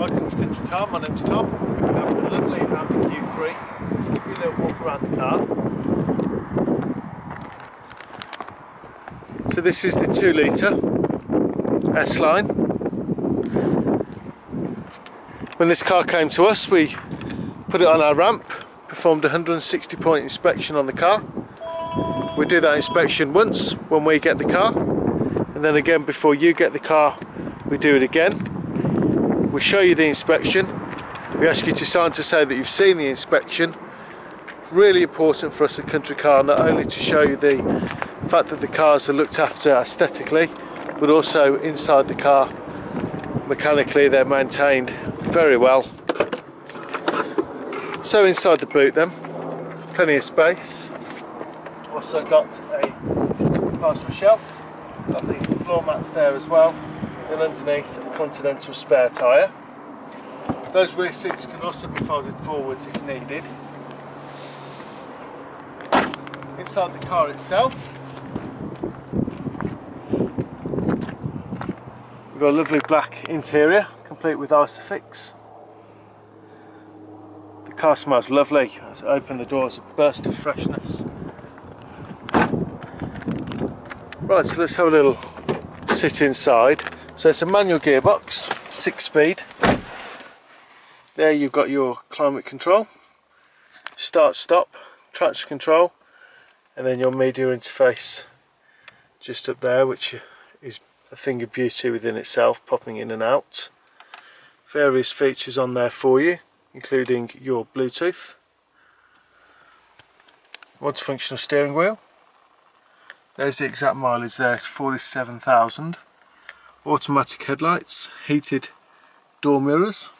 Welcome to Country Car, my name's Tom. We have a lovely Audi Q3. Let's give you a little walk around the car. So this is the 2 litre S-Line. When this car came to us we put it on our ramp, performed a 160 point inspection on the car. We do that inspection once when we get the car and then again before you get the car we do it again we show you the inspection. We ask you to sign to say that you've seen the inspection. Really important for us at Country Car not only to show you the fact that the cars are looked after aesthetically but also inside the car mechanically they're maintained very well. So inside the boot then plenty of space. Also got a parcel shelf got the floor mats there as well and underneath a Continental spare tyre. Those rear seats can also be folded forwards if needed. Inside the car itself we've got a lovely black interior complete with Isofix. The car smells lovely. As I open the doors, a burst of freshness. Right, so let's have a little sit inside. So it's a manual gearbox, six speed. There you've got your climate control, start stop, traction control, and then your media interface just up there, which is a thing of beauty within itself, popping in and out. Various features on there for you, including your Bluetooth, multifunctional steering wheel. There's the exact mileage there, it's 47,000 automatic headlights, heated door mirrors,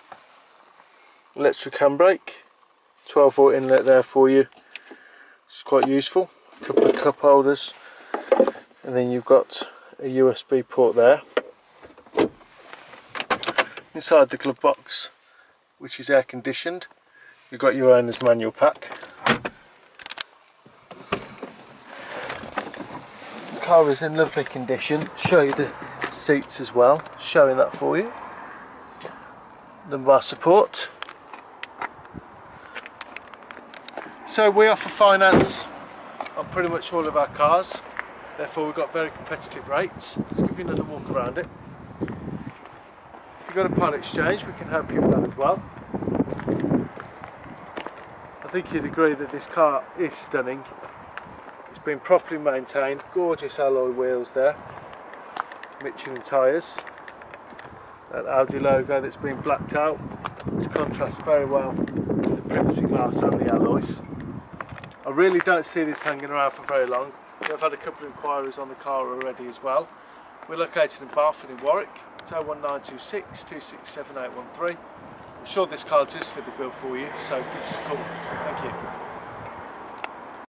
electric handbrake, 12 volt inlet there for you, it's quite useful, a couple of cup holders and then you've got a USB port there. Inside the glove box which is air conditioned you've got your owner's manual pack. Car is in lovely condition, show you the seats as well, showing that for you. Lumbar support. So we offer finance on pretty much all of our cars, therefore we've got very competitive rates. Let's give you another walk around it. If you've got a part exchange, we can help you with that as well. I think you'd agree that this car is stunning. It's been properly maintained, gorgeous alloy wheels there. Michelin tyres. That Audi logo that's been blacked out, which contrasts very well with the privacy glass and the alloys. I really don't see this hanging around for very long. I've had a couple of inquiries on the car already as well. We're located in Barford in Warwick. It's 01926 267813. I'm sure this car just fit the bill for you, so give us a call. Thank you.